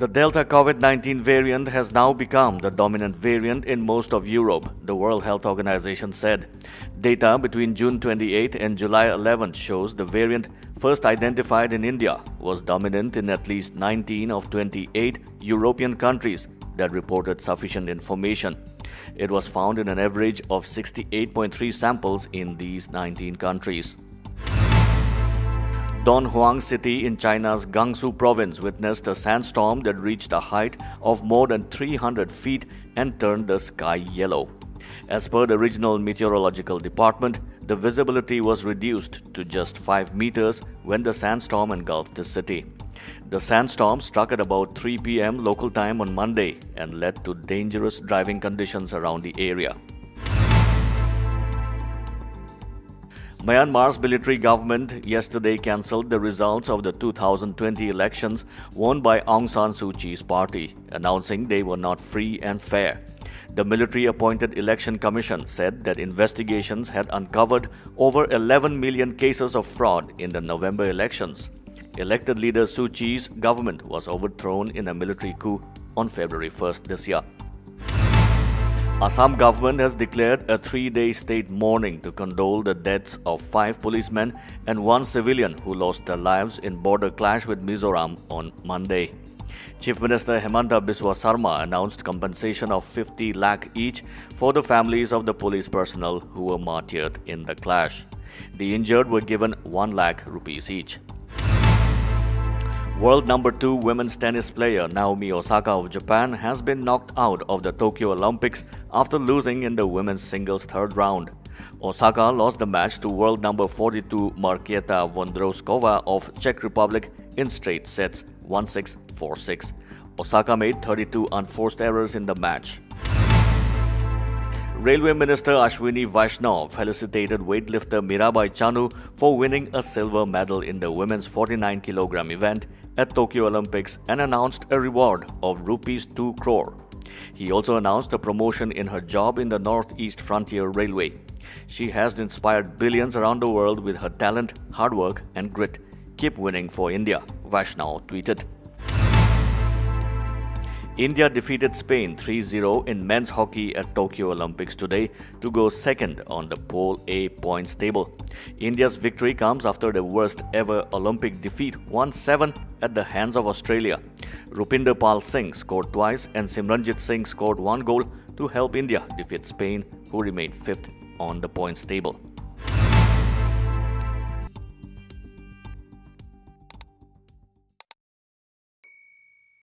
The Delta COVID 19 variant has now become the dominant variant in most of Europe, the World Health Organization said. Data between June 28 and July 11 shows the variant first identified in India was dominant in at least 19 of 28 European countries that reported sufficient information. It was found in an average of 68.3 samples in these 19 countries. Dunhuang city in China's Gansu province witnessed a sandstorm that reached a height of more than 300 feet and turned the sky yellow. As per the regional meteorological department, the visibility was reduced to just 5 meters when the sandstorm engulfed the city. The sandstorm struck at about 3 pm local time on Monday and led to dangerous driving conditions around the area. Myanmar's military government yesterday cancelled the results of the 2020 elections won by Aung San Suu Kyi's party, announcing they were not free and fair. The military appointed election commission said that investigations had uncovered over 11 million cases of fraud in the November elections. Elected leader Suu Kyi's government was overthrown in a military coup on February 1st this year. Assam government has declared a three-day state mourning to condole the deaths of five policemen and one civilian who lost their lives in border clash with Mizoram on Monday. Chief Minister Himanta Biswa Sarma announced compensation of 50 lakh each for the families of the police personnel who were martyred in the clash. The injured were given 1 lakh rupees each. World number 2 women's tennis player Naomi Osaka of Japan has been knocked out of the Tokyo Olympics after losing in the women's singles third round. Osaka lost the match to world number 42 Marketa Vondrousková of Czech Republic in straight sets 1-6, 4-6. Osaka made 32 unforced errors in the match. Railway Minister Ashwini Vaishnaw felicitated weightlifter Mirabai Chanu for winning a silver medal in the women's 49 kg event at Tokyo Olympics and announced a reward of rupees 2 crore. He also announced a promotion in her job in the Northeast Frontier Railway. She has inspired billions around the world with her talent, hard work, and grit. Keep winning for India, Vaishnaw tweeted. India defeated Spain 3-0 in men's hockey at Tokyo Olympics today to go second on the Pool A points table. India's victory comes after the worst ever Olympic defeat 1-7 at the hands of Australia. Rupinder Pal Singh scored twice and Simranjit Singh scored one goal to help India defeat Spain who remained fifth on the points table.